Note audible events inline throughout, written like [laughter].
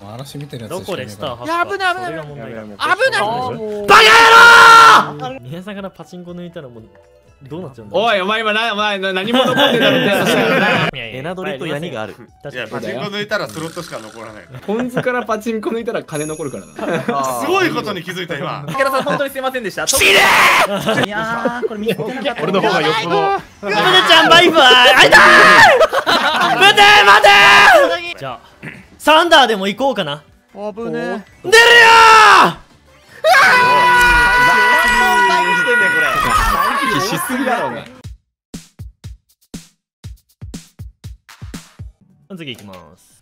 嵐見てるやつどこでスターいや危ない危ない。危ないバカ野郎！宮さんからパチンコ抜いたらもうどうなっちゃうんだおいお前今なお前な何も残ってんだろって話だよな。エ [laughs] エナドリとヤニがある。いやパチンコ抜いたらスロットしか残らないポン酢からパチンコ抜いたら金残るからな。すごいことに気づいた今。武田さん本当にすいませんでした。きれいやーこれ見つけなかった。俺の方がよっぽど。ブネちゃんバイバイ。あいたー！ブネ待て [laughs] じゃあサンダーでも行こうかな。危ね出るよ何してんねんこれ。しすぎだろお前次行きます。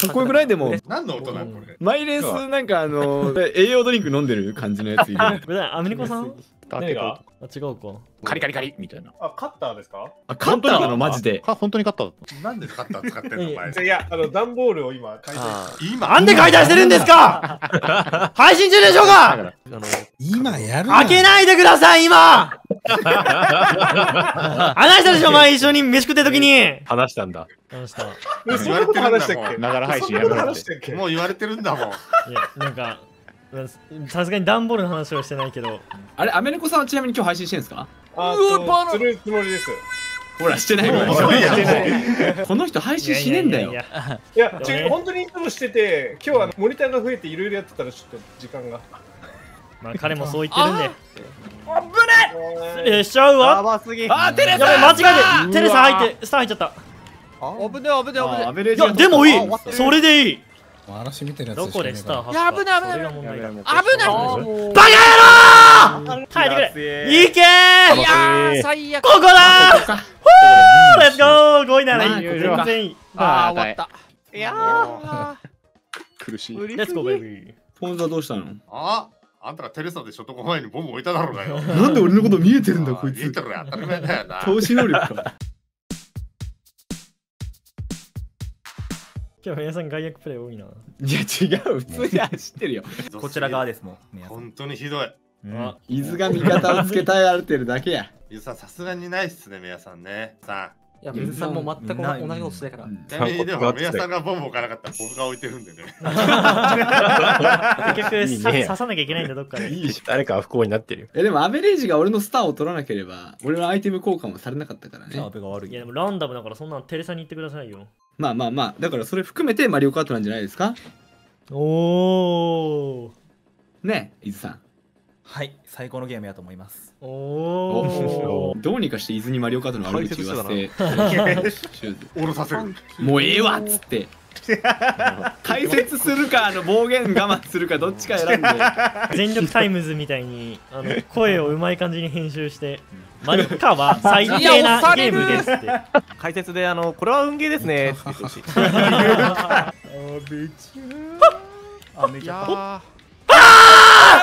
かっこよくないでも何の音なんこれ？マイレースなんかあの栄養ドリンク飲んでる感じのやついる。[laughs] アメリカさん？何が？あ違うか。カリカリカリみたいな。あ、カッターですか？あカッターなのマジで。か本当に勝ったなんでカッター使ってんのお前。いや、あの、段ボールを今、解体あ今？なんで解体してるんですか？配信中でしょうか？あの今やるな開けないでください今！話したでしょ前一緒に飯食ってる時に。話したんだ。話した。そんなこと話したっけ？ながら配信やめもう言われてるんだもん。やなんかさすがに段ボールの話はしてないけど。あれアメリカさんはちなみに今日配信してんすか？あうわバナと、するつもりです。ほらしてない。この人配信しねえんだよ。いや違う、本当にいつもしてて、今日はモニターが増えていろいろやってたら、ちょっと時間が。まあ彼もそう言ってるんで。失え。礼しちゃうやわばすぎ。あテレやべ間違えてテレサ入ってスター入っちゃった。危ね危ね危ねアベレーいやでもいい。それでいい嵐見てるやつどこでスター発いや危ない危ないそれが問題だ危ない。バカ野郎！帰ってくれ。い。けー！い。やー最悪。ここだー！ほーレッツゴー5位なら全然いいあー終わった。いやあ [laughs] 苦しい。レッツゴーベイビーポン酢はどうしたの？ああんたらテレサでショットコ前にボム置いただろうがよ。なんで俺のこと見えてるんだこいつ見えてるよ当たり前だよな投資能力か今日皆さん外役プレイ多いな。いや違う。普通に走ってるよ。[laughs] こちら側ですもん。本当にひどい。あ [laughs] 伊豆が味方をつけたられてるだけや。ゆうさんさすがにないっすね皆さんね。さいや、水さんも全く同じことしてたから。あちなみにでも宮さんがボム置かなかったら僕が置いてるんでね。[laughs] 結局刺さなきゃいけないんだどっかで。いいし誰かは不幸になってるよ。えでもアベレージが俺のスターを取らなければ俺のアイテム交換もされなかったからね。アベが悪い。いやでもランダムだからそんなのテレサに言ってくださいよ。まあまあまあだからそれ含めてマリオカートなんじゃないですか？おー。ね伊豆さんはい、最高のゲームやと思います。おーどうにかして伊豆にマリオカートの悪口言わせてシューズ降ろさせるもうええわっつって解説するかあの暴言我慢するかどっちか選んで全力タイムズみたいにあの声をうまい感じに編集してマリカは最低なゲームですって解説で、あの、これは運ゲーですね。って言ってほしい。あ、めいちゃやーいや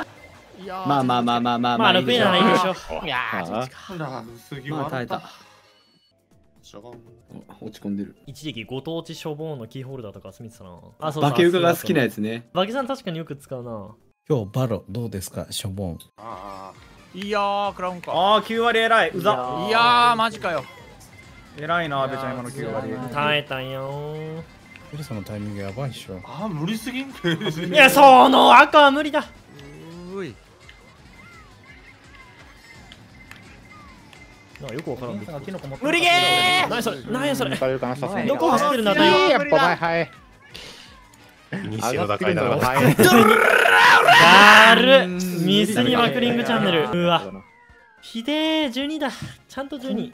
ーまあまあまあまあまあまあ6位ならいいでしょ。いやーあほら薄着まあ耐えた。落ち込んでる。一時期ご当地しょぼんのキーホルダーとか集めてたな。あそうバケウカが好きなやつつね。バケさん確かによく使うな。今日バロどうですか？しょぼんあいやークラウンか。あー、9割偉い。うざ。いやー。マジかよ。偉いな、阿部ちゃん、今の9割。耐えたんよ。テレサのタイミングやばいっしょ。ああ無理すぎんいやその赤は無理だ。うーいなんかよくわからん無理ゲー！何それ？何やそれ？どこ走ってるんだという？いいやっぱ前はい西の高いだろはいだるミスにマクリングチャンネル。うわ。ひでえ12だ。ちゃんと12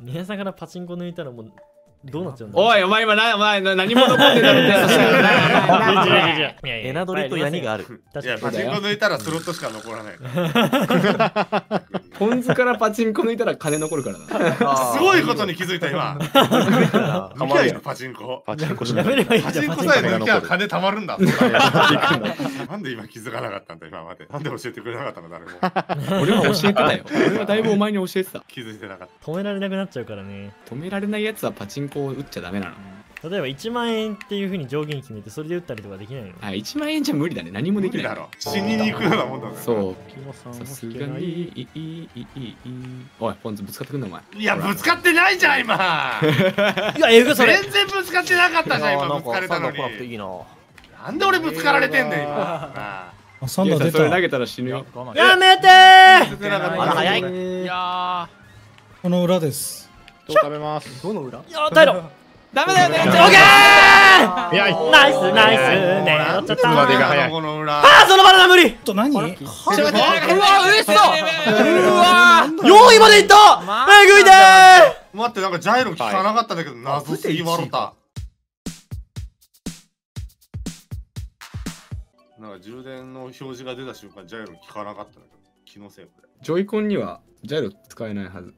皆さんからパチンコ抜いたらもうどうなっちゃうんだおいお前今なお前な何も残ってんだろっいやいやエナドリとヤニがある。いや確かにパチンコ抜いたらスロットしか残らない [laughs] ポン酢からパチンコ抜いたら金残るからな。[laughs] すごいことに気づいた今。た抜きゃいいのパチンコ。パチンコしやめればいいパチンコさえ抜きゃ金貯まるんだ。なんで今気づかなかったんだ今まで。なんで教えてくれなかったの誰も。俺は教えてたよ。[laughs] 俺はだいぶお前に教えてた。気づいてなかっ止められなくなっちゃうからね。止められないやつはパチンコこう打っちゃダメなの。例えば1万円っていうふうに上限決めてそれで打ったりとかできないの？あ1万円じゃ無理だね。何もできない。だろ。死にに行くようなもんだねそう。さすがにいいいいいいおいポンズぶつかってくんのお前いやぶつかってないじゃん今。[laughs] いやえぐそれ。全然ぶつかってなかったじゃん今ぶつかれたのに。なんで俺ぶつかられてんねん今。サンダー出たそれ投げたら死ぬよ。やめてー。早い。いやこの裏です。どう食べます。どの裏？ーや耐えろーダメだよね。[laughs] オッケー！い。やナイスナイス。ねちゃったまでが早い？この裏。あーそのバナナ無理。ちょっと何？うわ嬉しそう。うわ4位までいった。マえぐいて待ってなんかジャイロ聞かなかったんだけど謎すぎ笑った。なんか充電の表示が出た瞬間ジャイロ聞かなかったんだけど気のせいこれ。ジョイコンにはジャイロ使えないはず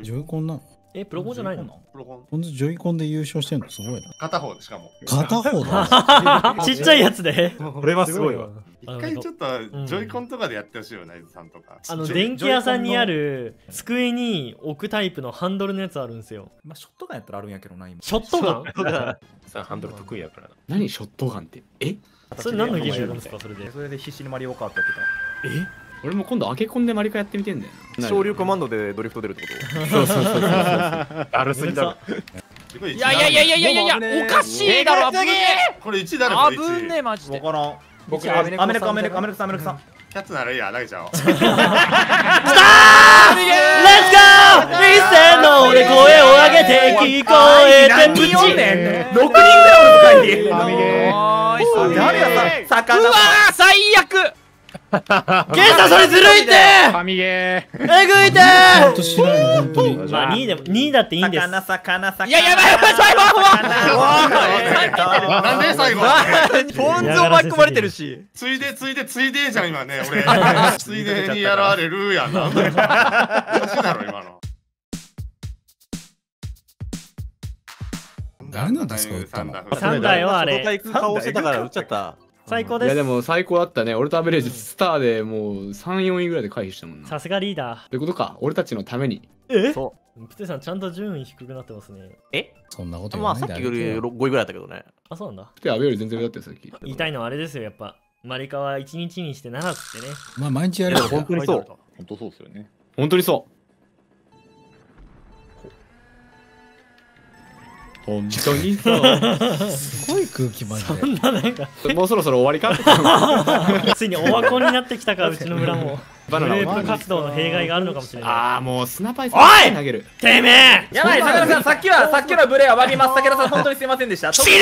ジョイコン。なの？えプロコンじゃないの？プロコン。ほんとジョイコンで優勝してんの？すごいな。片方でしかも。片方だ？[laughs] ちっちゃいやつで。これはすごいわ。一回ちょっとジョイコンとかでやってほしいよナイズさんとかあの電気屋さんにある机に置くタイプのハンドルのやつあるんですよ。まあショットガンやったらあるんやけどな今。ショットガン？さあハンドル得意やからな。何ショットガンって？え？それ何のゲームやるんですかそれで？それで必死にマリオカートやってえ？俺も今度アケコンでマリカやってみてんだよ昇竜コマンドでドリフト出るってこと？そうそうそうそうだるすぎだろ。いいやいやいやいやいやいやいやおかしいだろ危ねこれ1だえろ危ねえ1マジで。からん僕アメリカアメリカアメリカアメリカアメリカさん。キャッツならいいや投げちゃおう。レッツゴー。一斉ので声を上げて聞こえて。プチ6人ぐらいおる誰やさ魚うわー最悪ゲンさんそれずるいって！神ゲー。えぐいて！ほんとしないの、本当に。まあ2位でも2位だっていいんです。魚魚魚。いややばいやばい最後は。なんで最後？ポン酢を巻き込まれてるし。ついでついでついでじゃん今ね俺。[laughs] ついでにやられるやんな。おかしいだろ今の。誰なんですか打ったの。3台はあれ。体育顔してたから打っちゃった最高です。いやでも最高だったね。俺とアベレージスターでもう34位ぐらいで回避したもんな。さすがリーダー。ってことか。俺たちのために。え？そプテさんちゃんと順位低くなってますね。え？そんなこと言まあさっきより5位ぐらいだったけどね。あそうなんだ。でアベより全然上だったよさっき。言いたいのはあれですよやっぱ。マリカは1日にして7つってね。まあ毎日やるよ。本当にそう。本当そう。ですよね。本当にそう本当にそう。すごい空気マジで。そんななんか。もうそろそろ終わりかついにオワコンになってきたか [laughs] うちの村も。グバナナループ活動の弊害があるのかもしれない。ああもう砂パイおい！投げる。てめえ！やばい桜さんさっきはさっきのブレーを上げます。桜さん本当にすいませんでした。死ね！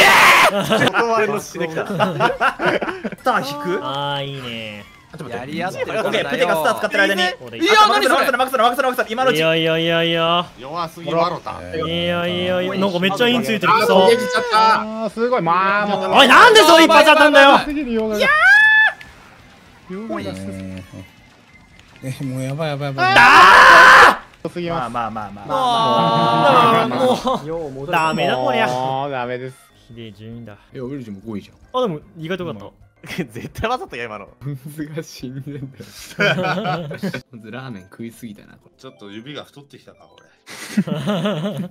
断 [laughs] りの死できた。[laughs] スター引く？あーいいねやりやすいオッケープテがスター使ってる間に。いや何それマクスマクスマクスマクス今のうちいいよいいよいいよいいよ弱すぎわろたえいいよいいよいいよなんかめっちゃインついてるあそうー、ちゃった。あー、すごい。まあ、もう。おいなんでそれ一発当たんだよ。いやー。え、もうやばいやばいやばい。すぎままあまあまあまあまあもうダメだこりゃ。ダメです。ひでえ順位だ。えアベレージも5位じゃん。あでも意外とよかっ [laughs] 絶対わざとや今の。ポン酢が死んでんだよ。ポン酢ラーメン食いすぎたなこちょっと指が太ってきたか俺。た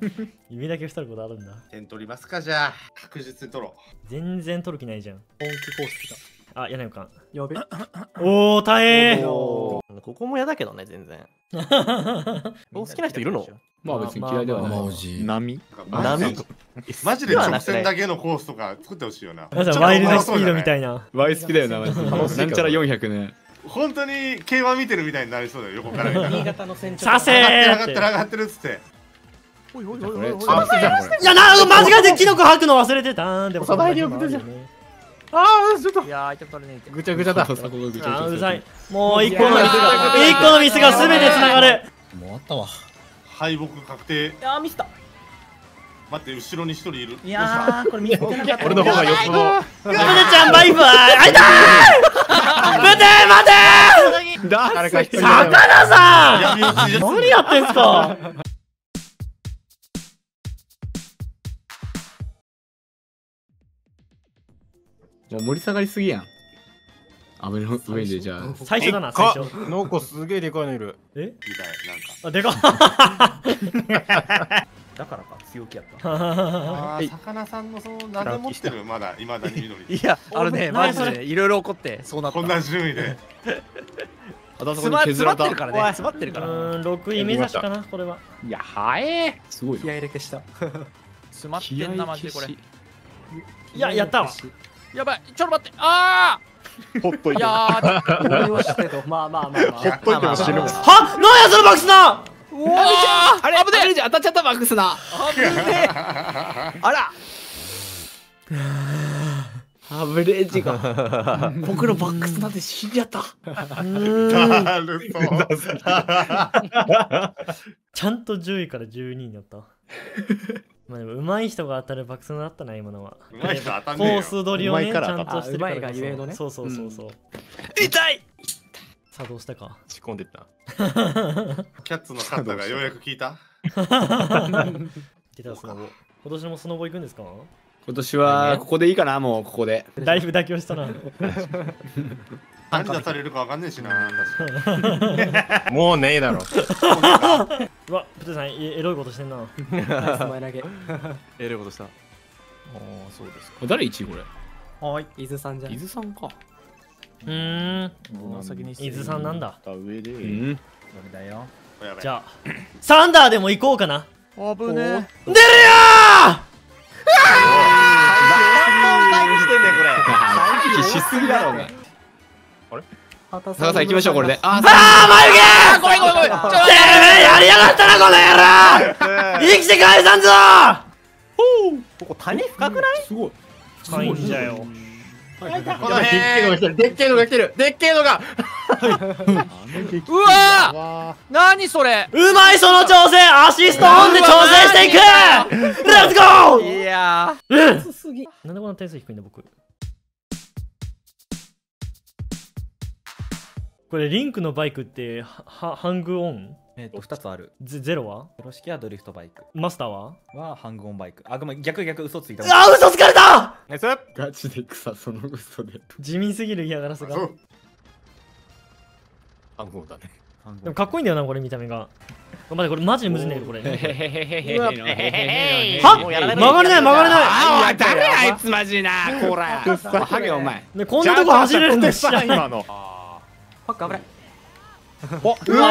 指だけ太ることあるんだ。点取りますかじゃあ。確実に取ろ全然取る気ないじゃん。本気コースあ嫌な予感やべ。[coughs] おお大変。ここも嫌だけどね全然。[laughs] 好きな人いるの？れまあ別に嫌いではない。波うマジで直線だけのコースとか作ってほしいよなまずはワイルドスピードみたいなワイスピだよなマジでなんちゃら400ね本当に競馬見てるみたいになりそうだよ横から見たら新潟の戦させ上がってる上がってるっつっておいおいおいおいやな間違えてキノコ吐くの忘れてたでもおさばいゃんねあー、ちょっと。いやー、痛く取れねえぐちゃぐちゃだ。あーうざい。もう一個のミスが一個のミスが全てつながる。もう終わったわ。敗北確定。いやー、ミスった。待って後ろに一人いる。いやー、これミスってなかった。俺の方がよっぽど。ブテちゃんバイバイあいたー。ブテ待て誰か一人ー。魚さん何やってんすかもう盛り下がりすぎやん。雨の上でじゃあ。最初だな最初。なんかすげえでかいのいる。え？みたいなんか。あでかっだからか強気やった。[laughs] あー魚さんのその何で持ってるまだいまだに緑。[laughs] いやあのねマジでいろいろ起こってそうなった。こんな順位で。[laughs] あそこ詰ま詰まに削られた。ってるからね。詰まってるうから。ーん6位目指しかなこれは。いやはえすごい気合入れ消し。た詰まってんなマジでこれ。いややったわやばい。ちょっと待って。ああいほっといて。やーをしてとまあまあまあまほっといても死ぬもん。はなんやそのバックスなうわー！あれ危ねえ！当たっちゃったバックスなあら。アブレージが。僕のバックスなんて死んじゃった。[laughs] ちゃんと10位から12位になった。わまあでも上手い人が当たるバックスだったな今のは。上手い人当たんコねえよ。ース取りをねちゃ上手いからんとしてるからあ上手いがゆえのね。そうそうそうそう。痛い。さあどうしたか？仕込んでった。[laughs] キャッツのカッタがようやく聞いた？[laughs] 出たスノボ。今年もスノボ行くんですか？今年はここでいいかなもうここで。だいぶ妥協したな [laughs] 何出されるかわかんねえしな [laughs] もうねえだろ。うわプテさんえエロいことしてんな。前投げ。[laughs] えることした。ああそうですか。誰1位これ？はい。伊豆さんじゃん。伊豆さんか。うーん。伊豆さんなんだ。た上で。うん。それだよ。じゃあサンダーでも行こうかな。危ね出るよ必死 [laughs] すぎだろうね畑坂さん行きましょうこれで。あああ眉毛ーごめんごめんてめえやりやがったなこの野郎生きて返さんぞここ谷深くない？すごい。深いんじゃよ。このでっけえのが来てる。でっけえのが来てる。でっけえのが。うわー。わ何それ？うまいその調整アシストオンで調整していく。レッツゴーいやなんでこんな点数低いんだ僕これリンクのバイクってははハングオン？えっと2つある。ゼゼロは？風呂敷はドリフトバイク。マスターは？はハングオンバイク。あごめん逆逆嘘ついた。あ嘘つかれた！ナイス！ガチで草その嘘で。地味すぎる嫌がらせが。でそう。暗号だね。もかっこいいんだよなこれ見た目が。待ってこれマジでむずいんだけどこれ。は曲がれない曲がれないあおい誰あいつマジなこらハゲお前ねこんなとこ走れるんだし今のパック危ない。や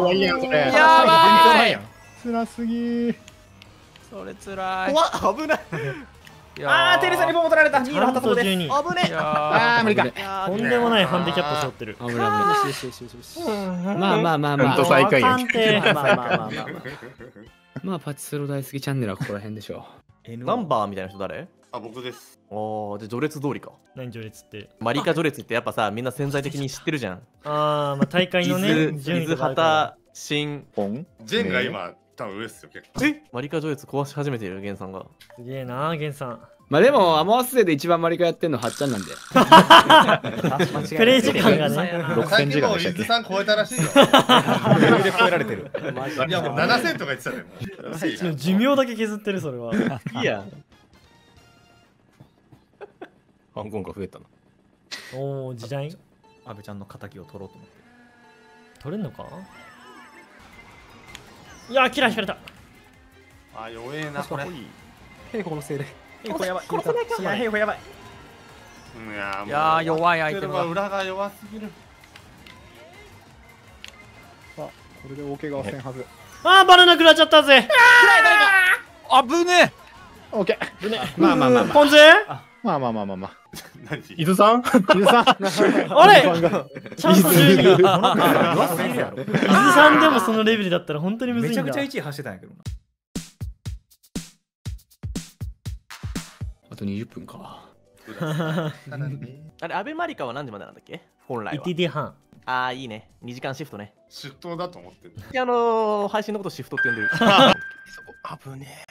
ばいやんそれやばい。辛すぎそれつらい。怖っ危ない。いやあーテレサにボム取られた。2位の旗とです。12危ねえ。あー無理か。とんでもないハンディキャップ背負ってる。危ない危ないよしよしよしよしよしまあまあまあ。まほんとあ最下位。まあまあまあまあまあ。まあパチスロ大好きチャンネルはここら辺でしょナンバーみたいな人誰？あ僕ですおーじゃあ序列通りか。何序列って？マリカ序列ってやっぱさみんな潜在的に知ってるじゃん。ああまあ大会伊のね豆 [laughs] 伊豆順位とかあるから。畑新。ポン？ジェンが今多分上っすよ結構。マリカ序列壊し始めているゲンさんが。すげえなゲンさん。まあでもアモアス勢で一番マリカやってんのはっちゃんなんで。[laughs] プレイ時間がね6000時間でしたっけさん超えたらしいよ余裕で超えられてるい。やもう7000とか言ってたでもらしいな寿命だけ削ってるそれはいいや暗号が増えたな。おお時代？阿部ちゃんの敵を取ろうと思って。取れんのか？いやーキラー引かれた。あ弱えなこれ。平行のせいでヘイホやばい。いやヘイホやばい。うんいやもういやー弱いアイテム。が裏が弱すぎる。これで大怪我はせんはず。あーバナナ食らっちゃったぜ。あぶねオッケー。まあまあまあまあ。ポンズまあまあまあまあまあ。[laughs] 何？伊豆さん？伊豆さん。あれ？伊豆さんがちゃんと順位が。伊豆さんでもそのレベルだったら本当にむずいんだ。めちゃくちゃ1位走ってたんやけどな。あと20分か。[laughs] あれアベマリカは何時までなんだっけ？本来は。ETD 半。ああいいね。2時間シフトね。出頭だと思ってるあのー、配信のことシフトって呼んでる。[laughs] そこ危ね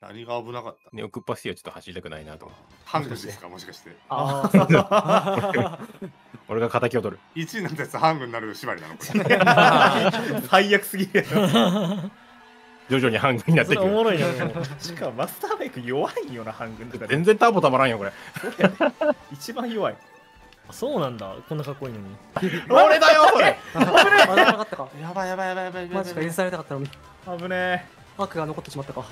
何が危なかった？えネオクッパシティはちょっと走りたくないなと。ハングですか？もしかして。ああ [laughs] 俺が敵を取る。1位になったやつハングになる縛りなの？これ。[laughs] 最悪すぎる。徐々に半分になっていくもろいなでも。しかもマスターバイク弱いんよな半軍とかで。全然ターボたまらんよこれ。[laughs] 一番弱い。そうなんだ。こんなかっこいいのに。俺だよこれ。まだなかったか。やばいやばいやばいやばいマジか許されたかったのに。危ね悪が残ってしまったか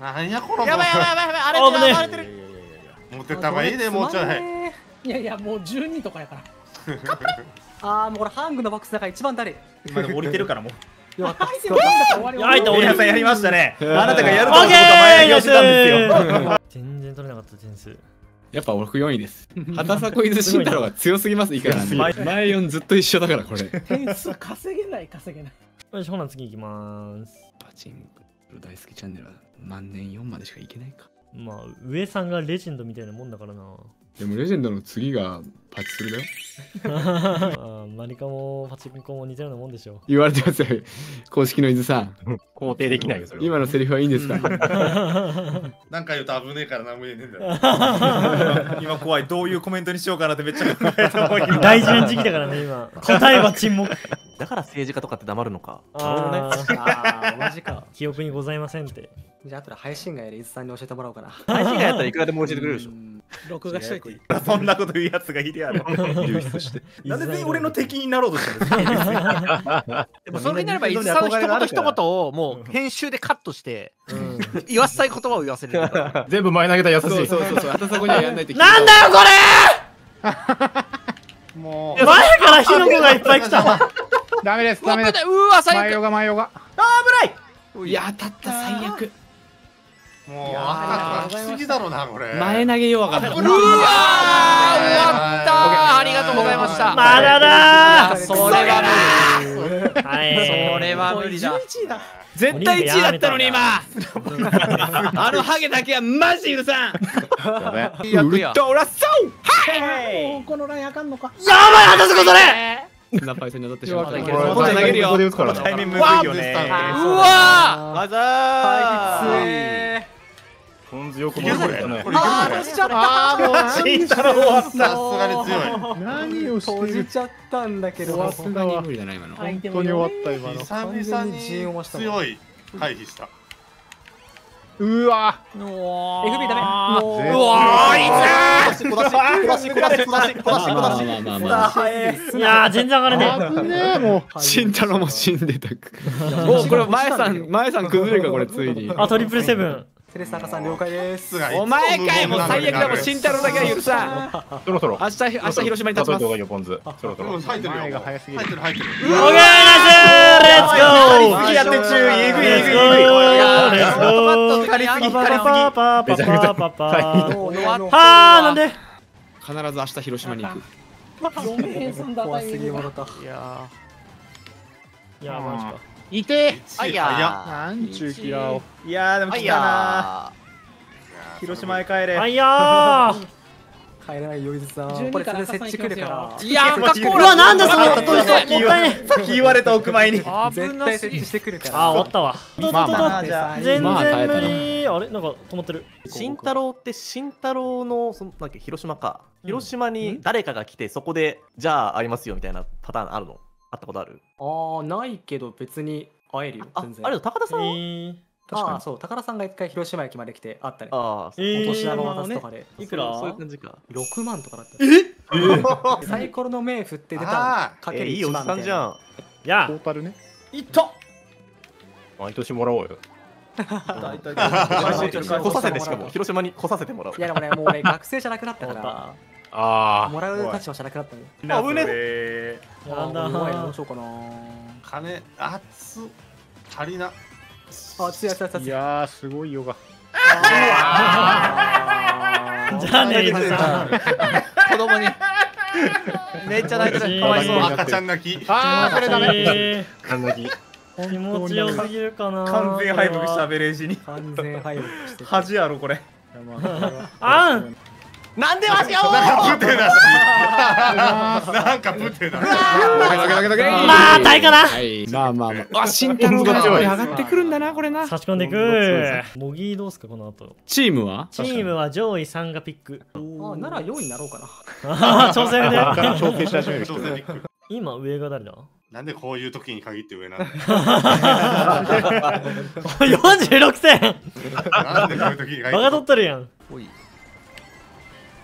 なん。やこのやばいやばいやばいやばいあれ危ねえ。暴れてる。持ってった方がいいねもうちょい。いやいやもう12とかやから。[laughs] ああもうこれハングのボックスだから一番誰今でも降りてるからもう。よかっや入った俺皆さんやり。ましたね。あなたがやるとオッケ思ったこと前ーにしてたんですよ全然取れなかった点数。やっぱ僕4位です。畑迫伊豆慎太郎が強すぎます、いくらなんで。前4ずっと一緒だから、これ。点数稼げない稼げない。よしほな次行きまーす。パチンコ大好きチャンネルは万年4までしかいけないか。まあ上さんがレジェンドみたいなもんだからなでもレジェンドの次がパチスルだよ。あーマリカもパチンコも似たようなもんでしょ言われてますよ。公式の伊豆さん。肯定できないよ、それは。今のセリフはいいんですか？[laughs] なんか言うと危ねえから何も言えねえんだよ [laughs] 今怖いどういうコメントにしようかなってめっちゃ考えた大事な時期だからね今答えは沈黙だから政治家とかって黙るのか。あー。ああ同じか。[laughs] 記憶にございませせんって。じゃあ後で配信外で伊豆さんに教えてもらおうかな。配信がやったらいくらでも教えてくれるでしょ。録画しといて。[laughs] そんなこと言うやつがいるやろ。流出して。なんで全員俺の敵になろうとしてるんですか？でもそれになれば、伊豆さんの一言一言をもう編集でカットして、言わせたい言葉を言わせる。[laughs] 全部前投げた優し。い。そうそうそうそう。畑迫にはやんないといけなんだよこもれ前から火の粉がいっぱい来た。う、ダメです、うわ、ダメです。うわ、最悪。前ヨガ、前ヨガ。い。や、当たった、最悪。もう赤く来すぎだろなこれ。前投げ弱かった。うわー、終わったありがとうございました。まだだー。それははい。それは無理だ。絶対1位だったのに今。あのハゲだけはマジ許さん。いい役や。ドラそう。もうこのラインあかんのか。やばいあたすこそれナパイセンに当たってしまった。け投げるよここで打つから。な。タイミングむずいよね。うわわざえポン酢よくいけるこれこれ。これいけるこれあーもうー慎太郎終わっさすがに強い。何を閉してる。じちゃったんだけど終わったわ。無理だな今の。本当に終わった今の。久々に強い。回避したうわ。FB ダメもうわー、いい小出し小出し小出し小出し小出し小出しいやー全然上がれね危ねえもう。慎太郎も死んでた。もうこれ前さん前さん崩れるかこれついに。えあトリプルセブンテレサカさん了解です。お前かいもう最悪だもう慎太郎だけは許さん。そろそろ。明日明日広島に立ちます。そろそろ。入ってるよ前が早すぎる入ってる入ってるオッケーナレッツゴー次やって注意えぐいえぐいえぐいレッツゴー。レッツゴちょっと待ーって光りすぎパ光りすぎパパパパパパパもうねあのはあなんで必ず明日広島に行く。4名済んだタ怖すぎもろたいやいやマジかいて。ー。あいや。なんちゅう気やお。いやーでも来たな。や広島へ帰れ。あいやー帰らないよ伊豆さん12これからそれ設置来るから。ー。いやうわなんだそのトイスもったいねさっき言われた奥前に。危絶対設置してくるから。あ終わったわ。まあまあ。じゃあ。全然無理あれ？なんか止まってる。慎太郎って慎太郎のそのなんだっけ広島か。広島に誰かが来てそこでじゃあありますよみたいなパターンあるの？あったことある？ああないけど別に会えるよあ全然。あれ高田さん？はえーああそう高田さんが一回広島駅まで来て会ったねああえーお年玉渡すとかで。いくら？そういう感じか。6万とかだったえ？[laughs] サイコロの銘振って出たあかけるえーいいお1じさんじゃん。や。トータルね。いった。毎年もらおうよ。大体 [laughs] 来させてしかも。広島に来させてもらう。いやでもねもう俺学生じゃなくなったから [laughs] あもらう立場じゃなくなったねあぶねやだあー弱いな。どうーしようかな。金あつ足りな。あ強い強い強い。いやー、すごいヨガ。じゃあね伊豆さん子供に。めっちゃ泣いてるかわいそう。赤ちゃん泣き。あー、それダメ。えかんなぎ。ー気持ちよすぎるかな。完全敗北したベレージに。完全敗北して恥やろこれ。[laughs] あんなんでわしよなんかプテだしなんかプテだしまあ大かな。はいまあまあ。まああ慎太郎が上がってくるんだなこれな。差し込んでいく。模擬どうすかこの後。チームはチームは上位3がピック。あなら4位になろうかな。ああ調整で。調整し始める今上が誰だ？なんでこういう時に限って上なんだよ46点。なんでこういう時に限って？バカ取っとるやん。おい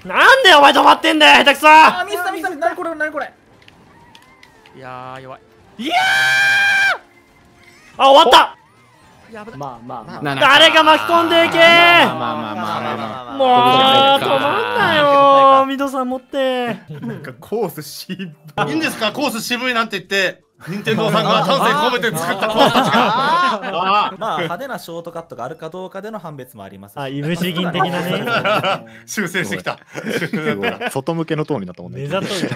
なんでお前止まってんだよ下手くそ。あミスったミスった。何これ何これ。いやー、弱い。あ終わった。まあまあまあ。なな誰か巻き込んでいけまあまあまあまあまあまあ。もう止まんなよミドさん持って。なんかコースしいいんですか？コース渋いなんて言って任天堂さんが丹精込めて作ったコースたちがまあ派手なショートカットがあるかどうかでの判別もありますしあい。ぶし銀的なね修正してきた外向けのトーンになったもんね。目ざとい。なこ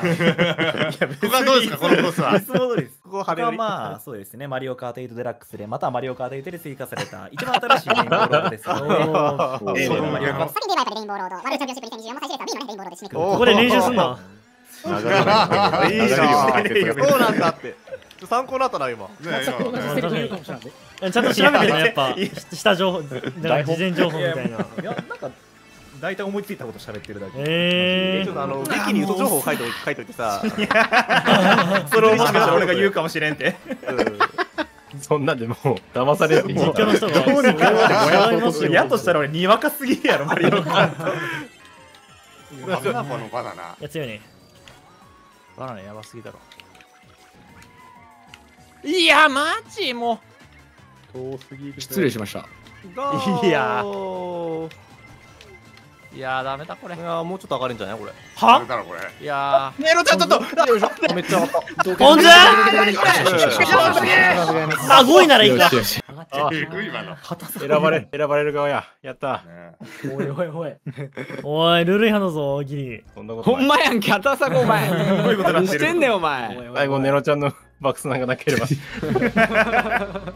こはどうですかこのコースはいつも通りです。ここはここは派手まあそうですね、マリオカート8デラックスで、またマリオカート8で追加された一番新しい。レインボーロードですので、おーえーそうマリオカート先に言えばやっぱレインボーロード、ワールチャンピオンシップ2024も最終レースは B のレインボーロードで締めくくる。ここで練習すんの長いいいじゃんそうなんだって。参考になったな今。ね今実績言うかもしれないね。ちゃんと調べてるのやっぱ。下情報事前情報みたいな。いや、なんか大体思いついたこと喋ってるだけ。えー。ちょっとあのウィキに嘘情報を書いと書いといてさ。[laughs] それをもしかしたら俺が言うかもしれんって。そんなんでもう騙される実況の人が。どうにかやっとしたら俺にわかすぎるやろ、マリオカート。[laughs] や強いねバナナやばすぎだろ。いや、マジも遠すぎる。失礼しました。いや。う。いやー、ダメだこれ。いやーもうちょっと上がるんじゃないこれ？は？だろこれ。いや。ネロちゃんちょっと。めっちゃ上がった。ポンズあ5位ならいいかよしよしえぐい今の選ばれ選ばれる側ややったねおいおいおい。おいルール違反だぞギリそんなことほんまやんけ、あたさこお前。何してんねんお前。最後ネロちゃんの爆スナがなければ [laughs]